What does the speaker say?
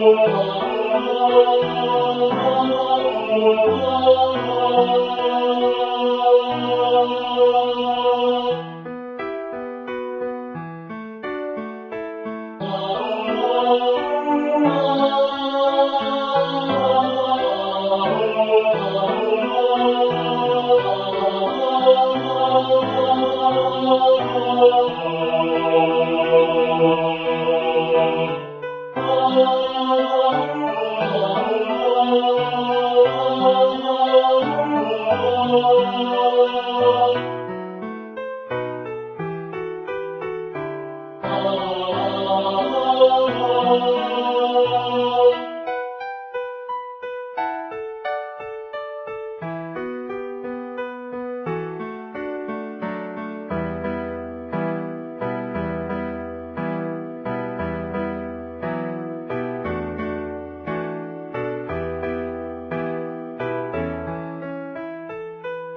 Oh, Oh.